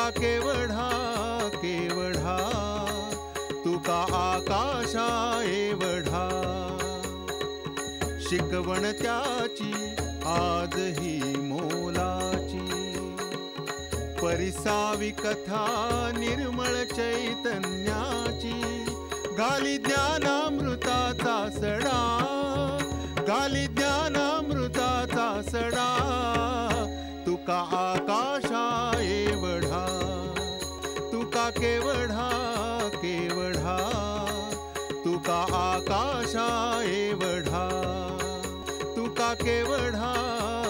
तुका केवढा केवढा. तुका आकाशा एवढा. शिकवण त्याची आजही मोलाची. परिसावी कथा निर्मळ चैतन्याची. गाली ज्ञानामृताचा सडा. गाली ज्ञानामृताचा सडा. तुका आकाशा एवढा तुका केवढा केवढा तुका आकाशा एवढा तुका केवढा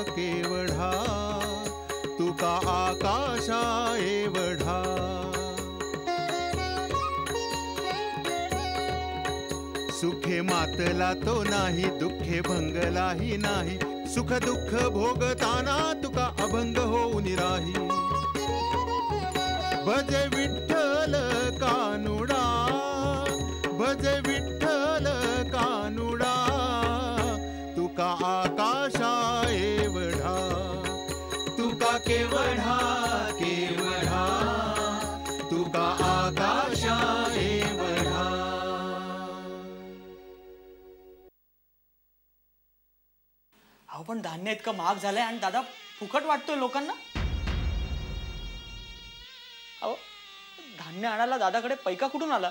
केवढा तुका आकाशा एवढा सुखे मातला तो नाही, दुःखे भंगलाही नाही सुख दुःख भोगताना तुका अभंग होऊन राही भज विठ्ठल कानुडा भज विठ्ठल पण धान्य इतकं महाग झालंय आणि दादा फुकट वाटतोय लोकांना. अहो धान्य आणायला दादाकडे पैका कुठून आला?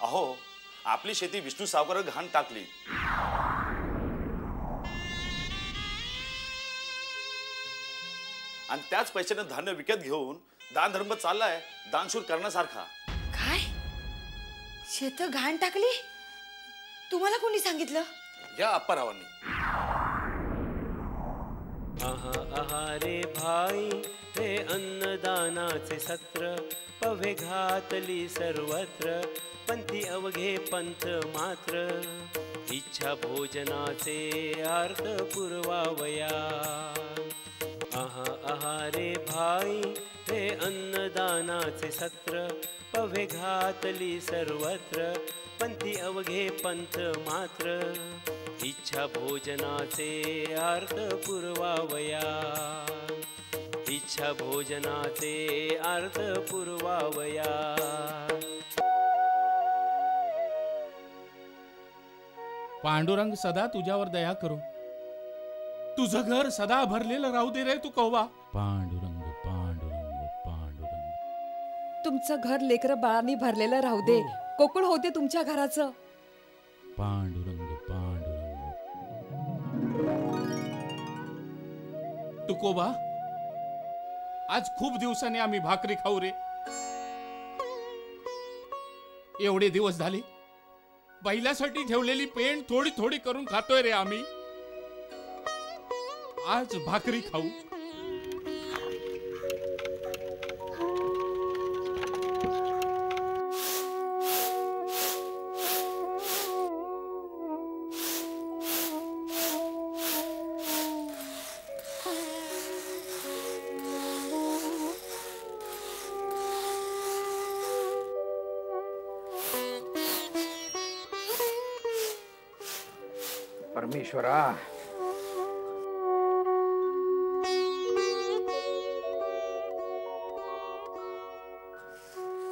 अहो आपली शेती विष्णू सावकर घाण टाकली. आणि त्याच पैशाने धान्य विकत घेऊन दान धर्म चाललाय दानशूर करण्यासारखा. काय? शेत घाण टाकली? तुम्हाला कोणी सांगितलं? या अप्पारावांनी आहा आहा रे भाई, हे अन्नदानाचे सत्र, पवे घातली सर्वत्र, पंथी अवघे पंथ मात्र. इच्छा भोजनाचे अर्थ पुरवावया. आहा आहा रे भाई, हे अन्नदानाचे सत्र, पवे घातली सर्वत्र, पंथी अवघे पंथ मात्र. इच्छा भोजनाचे अर्थ पुरवावया. इच्छा भोजनाचे अर्थ पुरवावया. पांडुरंग सदा तुझ्यावर दया करू. तुझं घर सदा भरलेलं राहू दे रे तू कव्वा पांडुरंग पांडुरंग पांडुरंग. तुमचं घर लेकर बाळांनी भरलेलं राहू दे. कोकण होते तुमच्या घराचं. पांडुरंग पांडुरंग. तुकोबा आज खूप दिवसांनी आम्ही भाकरी खाऊ रे. एवढे दिवस झाले बैलासाठी ठेवलेली पेंट थोडी थोडी करून खातोय रे आम्ही. आज भाकरी खाऊ. परमेश्वरा.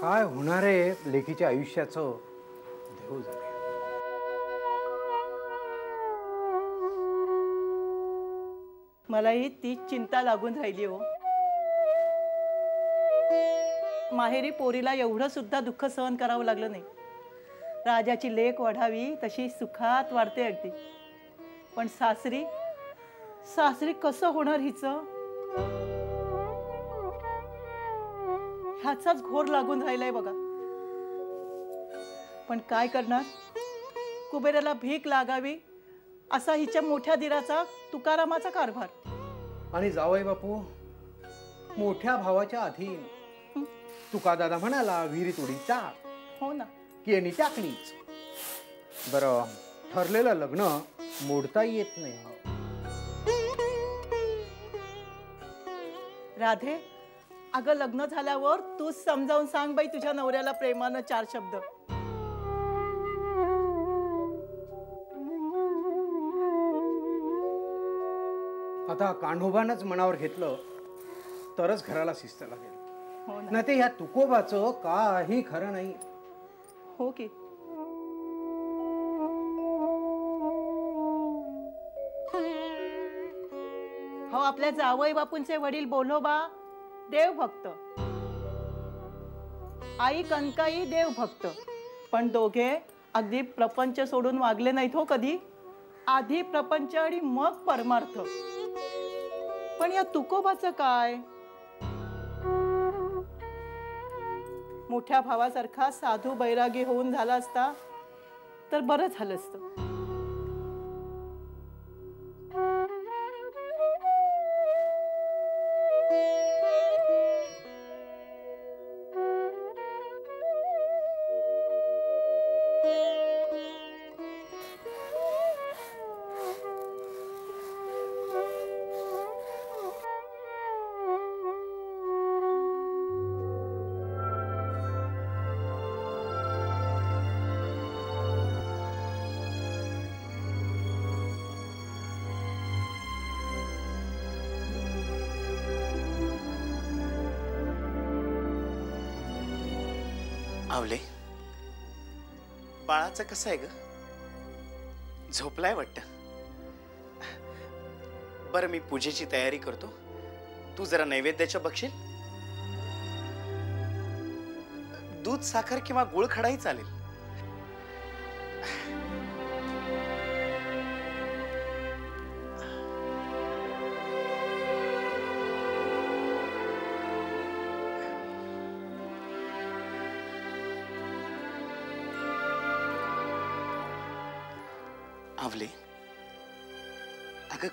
काय होणार आहे लेखीच्या आयुष्याचं? देव जाणे. मलाही तीच चिंता लागून राहिली हो. माहेरी पोरीला एवढं सुद्धा दुःख सहन करावं लागलं नाही. राजाची लेख वाढावी तशी सुखात वाढते अगदी. पण सासरी सासरी कसं होणार हिचं? ह्याचाच घोर लागून राहिलाय बघा. पण काय करणार? कुबेराला भीक लागावी असा हिच्या मोठ्या दिराचा तुकारामाचा कारभार. आणि जावई बापू मोठ्या भावाच्या अधीन. तुका दादा म्हणाला विहिरीत उडी टाक हो ना. की यांनी टाकलीच बरं. ठरलेलं लग्न मोडता येत नाही. राधे अगं लग्न झाल्यावर तू समजावून सांग बाई तुझ्या नवऱ्याला प्रेमानं चार शब्द. आता कान्होबानच मनावर घेतलं तरच घराला शिस्त लागेल. हो नाही ते ह्या तुकोबाचं काही खरं नाही. हो की. अहो आपल्या जावई बापूंचे वडील बोलोबा देव भक्त. आई कनकाई देव भक्त. पण दोघे अगदी प्रपंच सोडून वागले नाहीत हो कधी. आधी प्रपंच आणि मग परमार्थ. पण या तुकोबाचं काय? मोठ्या भावासारखा साधू बैरागी होऊन झाला असता तर बरं झालं असतं. बाळाचं कसं आहे ग? झोपलाय वाटत. बरं मी पूजेची तयारी करतो. तू जरा नैवेद्याच्या बघशील? दूध साखर किंवा गुळ खडाही चालेल.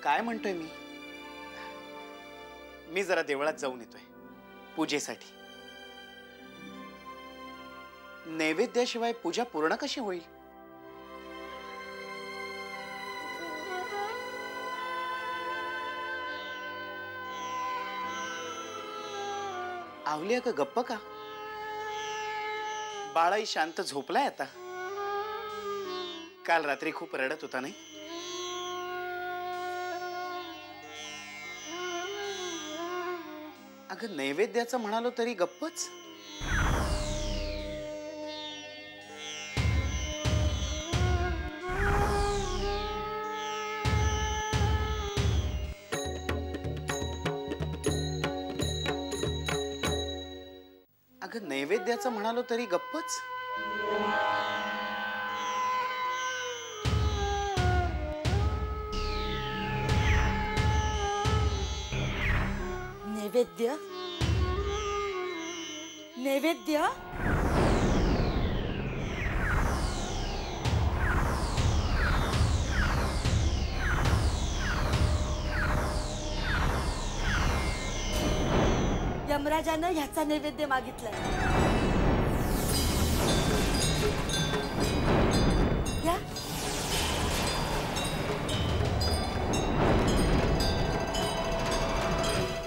काय म्हणतोय मी? मी जरा देवळात जाऊन येतोय पूजेसाठी. नैवेद्याशिवाय पूजा पूर्ण कशी होईल? आवली अगं गप्प का? बाळाई शांत झोपलाय आता. काल रात्री खूप रडत होता नाही? अगं नैवेद्याचं म्हणालो तरी गप्पच. अगं नैवेद्याचं म्हणालो तरी गप्पच. नैवेद्य? नैवेद्य? यमराजानं ह्याचा नैवेद्य मागितलाय.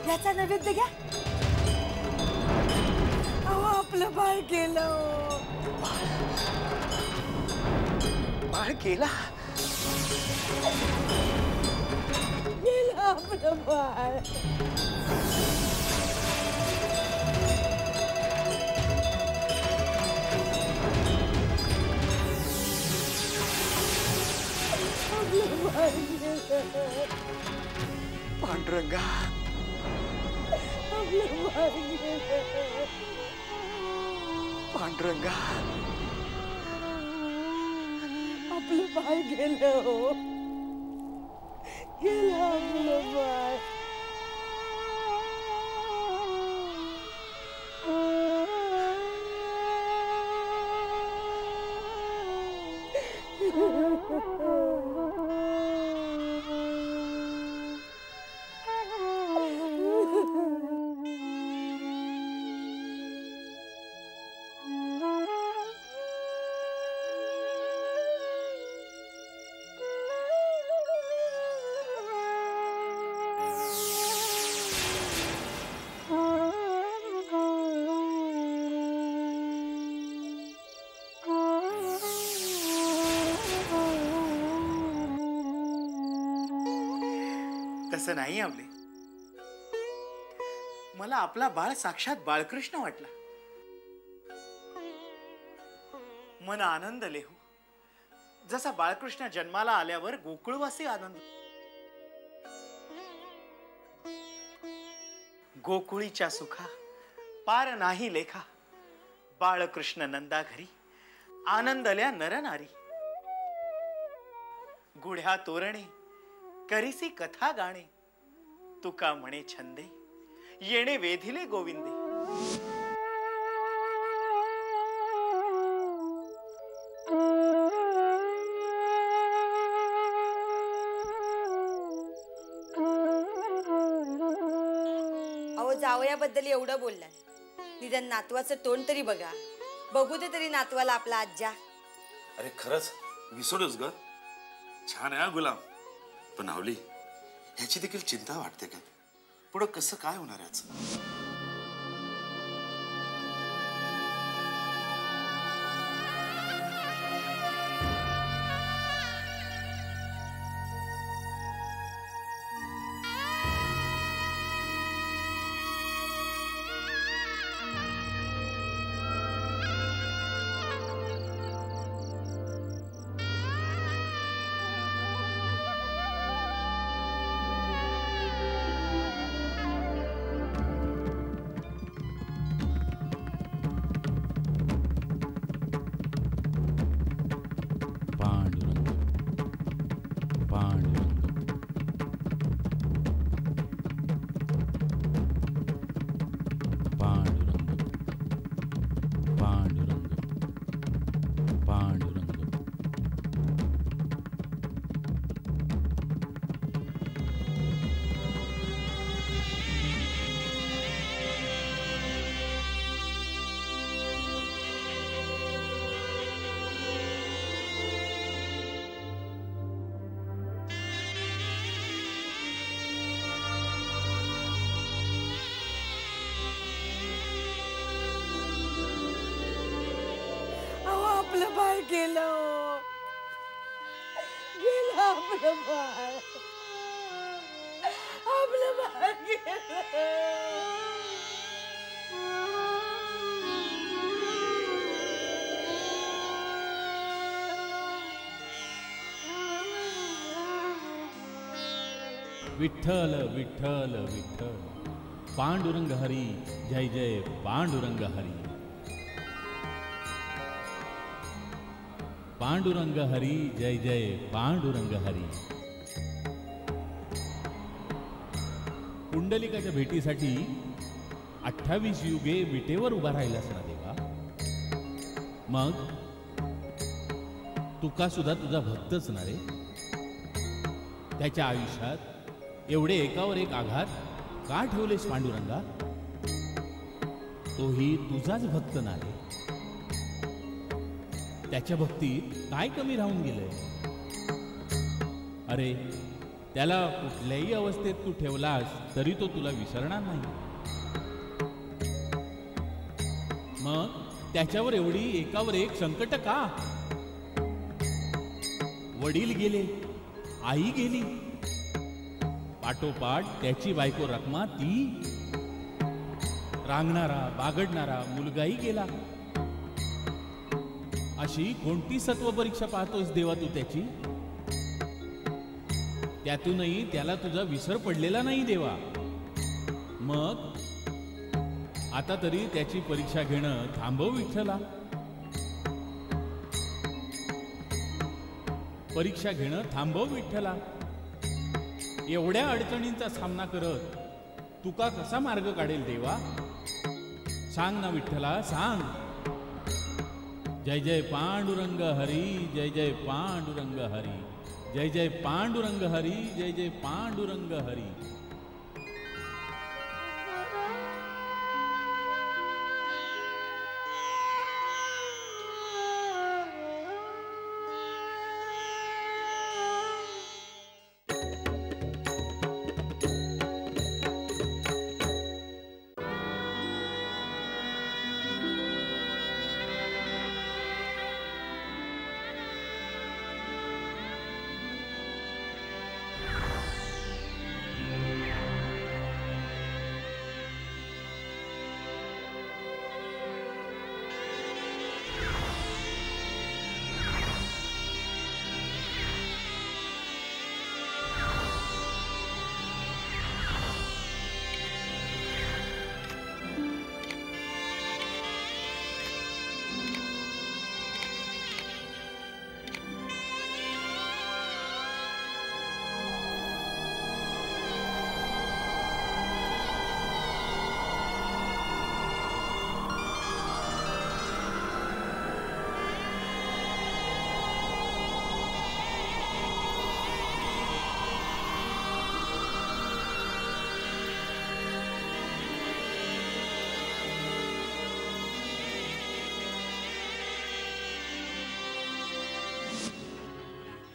याचा नैवेद्य घ्या. अहो आपलं बाळ गेलं. बाळ गेला? आपलं बाळ. पांडुरंगा पांडुरंगा आपलं पाय गेलं हो. नाही आवले. मला आपला बाळ साक्षात बाळकृष्ण वाटला. मन आनंद लेहू. जसा बाळकृष्ण जन्माला आल्यावर गोकुळवासी आनंद. गोकुळीच्या सुखा पार नाही लेखा. बाळकृष्ण नंदा घरी आनंदल्या नरनारी गुढ्या तोरणे करीसी कथा गाणे. तुका म्हणे छंदे. येणे वेधिले गोविंदे. अहो जावयाबद्दल एवढं बोललाय निदान नातवाचं तोंड तरी बघा. बघू दे तरी नातवाला आपला आज्जा. अरे खरंच? विसरलोच ग? छान आहे हा गुलाम. पण नावली ह्याची देखील चिंता वाटते का? पुढं कसं काय होणार याचं? बाळ गेलं. गेलं आपलं बाळ आपलं विठ्ठल विठ्ठल विठ्ठल। पांडुरंग हरी, जय जय पांडुरंग हरी। पांडुरंग हरी जय जय पांडुरंग हरी पुंडलिकाच्या भेटीसाठी अठ्ठावीस युगे विटेवर उभा राहिलास ना देवा. मग तुका सुद्धा तुझा भक्तच ना रे त्याच्या आयुष्यात एवढे एकावर एक आघात का ठेवलेस पांडुरंगा? तोही तुझाच भक्त ना रे त्याच्या भक्तीत काय कमी राहून गेलंय? अरे त्याला कुठल्याही अवस्थेत तू ठेवलास तरी तो तुला विसरणार नाही. मग त्याच्यावर एवढी एकावर एक संकट का? वडील गेले आई गेली. पाठोपाठ त्याची बायको रकमा ती. रांगणारा बागडणारा मुलगाही गेला. अशी कोणती सत्व परीक्षा पाहतोस देवा तू त्याची? त्यातूनही त्याला तुझा विसर पडलेला नाही देवा. मग? आता तरी त्याची परीक्षा घेणं थांबव विठ्ठला. परीक्षा घेणं थांबव विठ्ठला. एवढ्या अडचणींचा सामना करत तुका कसा मार्ग काढेल देवा? सांग ना विठ्ठला सांग. जय जय पांडुरंग हरी जय जय पांडुरंग हरी जय जय पांडुरंग हरी जय जय पांडुरंग हरी।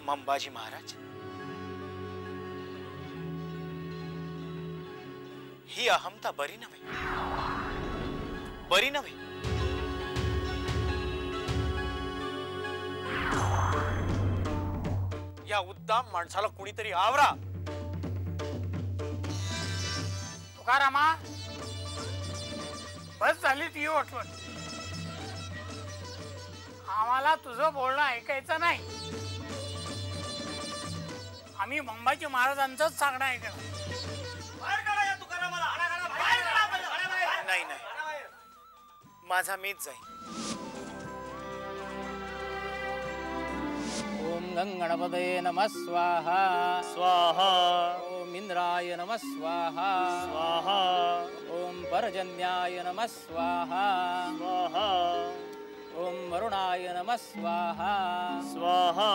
मंबाजी महाराज? ही अहमता बरी नव्हे. बरी नव्हे. या उद्दाम माणसाला कुणीतरी आवरा. तुकारामा बस झाली ती आठवण आम्हाला तुझं बोलणं ऐकायचं नाही. आम्ही मुंबईच्या महाराजांचंच सांगणं ऐकणार नाही नाही. माझा मीच जाईल ओम गंगणपदये नमः स्वाहा. स्वाहा. ओम इंद्राय नमः स्वाहा. स्वाहा. ओम पर्जन्याय नमः स्वाहा. स्वाहा. ओम वरुणाय नमः स्वाहा. स्वाहा.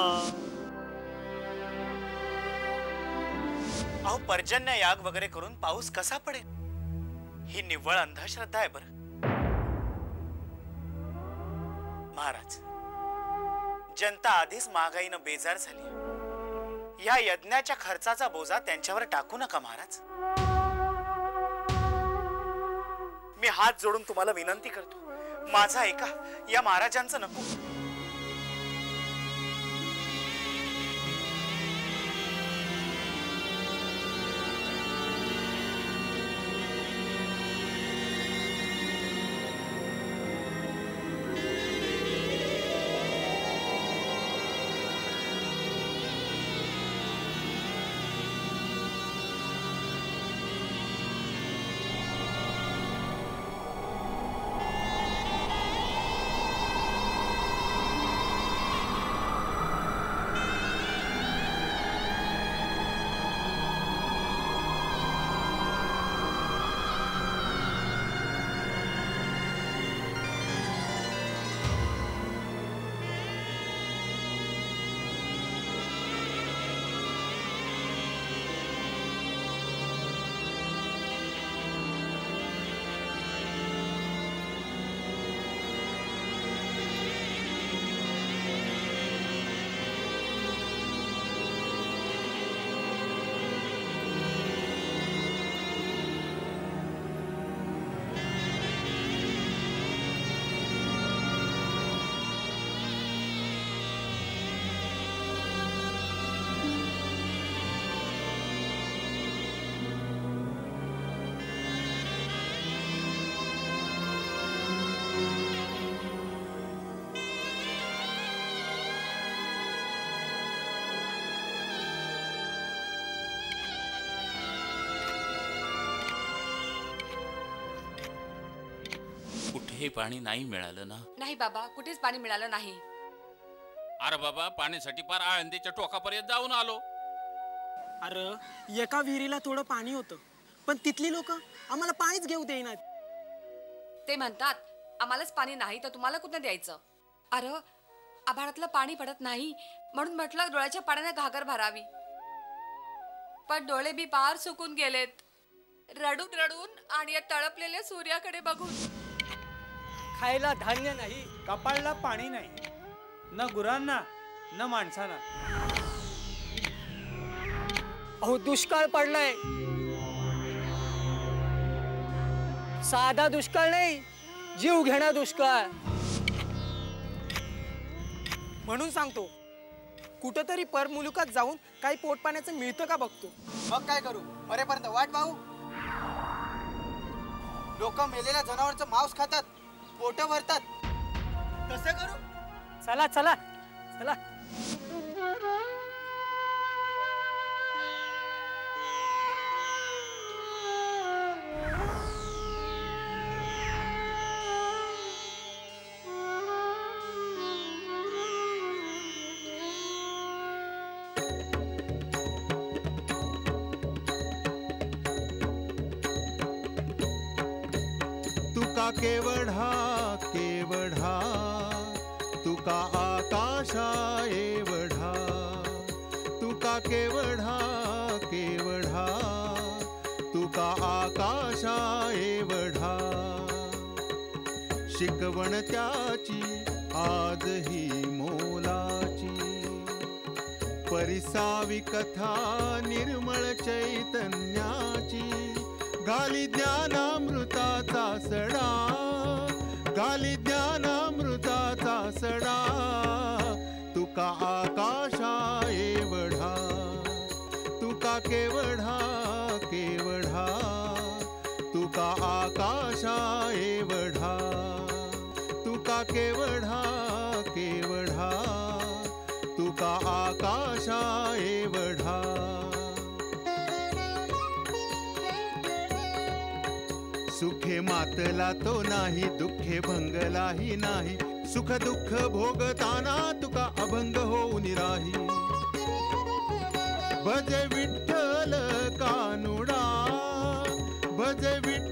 अहो पर्जन्य याग वगैरे करून पाऊस कसा पडेल? ही निव्वळ अंधश्रद्धा आहे बर. महाराज जनता आधीच महागाईनं बेजार झाली या यज्ञाच्या खर्चाचा बोजा त्यांच्यावर टाकू नका महाराज. मी हात जोडून तुम्हाला विनंती करतो. माझा ऐका या महाराजांचं नको. कुठेही पाणी नाही मिळालं ना? नाही बाबा कुठेच पाणी मिळालं नाही. अरे बाबा पाण्यासाठी पार आळंदीच्या टोकापर्यंत जाऊन आलो. अरे एका विहिरीला थोडं पाणी होतं. पण तिथली लोक आम्हाला पाणीच घेऊ देईनात. ते म्हणतात आम्हालाच पाणी नाही तर तुम्हाला कुठं द्यायचं? अरे आभाळातलं पाणी पडत नाही म्हणून म्हटलं डोळ्याच्या पाण्याने घागर भरावी. पण डोळे बी पार सुकून गेलेत. रडून रडून आणि या तळपलेल्या सूर्याकडे बघून. खायला धान्य नाही कपाळला पाणी नाही. न गुरांना न माणसांना. अहो दुष्काळ पडलाय. साधा दुष्काळ नाही जीव घेणा दुष्काळ. म्हणून सांगतो कुठंतरी परमुलुकात जाऊन काही पोटपाण्याचं मिळतं का बघतो? मग काय करू? बरेपर्यंत वाट भाऊ लोक मेलेल्या जनावरचं मांस खातात. पोट भरतात. कसं करू? चला चला. चला. तुका आकाशा एवढा? शिकवण त्याची आजही मोलाची. परिसावी कथा निर्मळ चैतन्याची. गाली ज्ञानामृताचा सडा. गाली ज्ञानामृताचा सडा. तुका आकाशा एवढा? तुका केवढा केवढा तुका केवढा केवढा तुका आकाशा एवढा. सुखे मातला तो नाही दुःखे भंगलाही नाही. सुख दुःख भोगताना तुका अभंग होऊन राही. भजे विठ्ठल कानुडा भजे विठ्ठल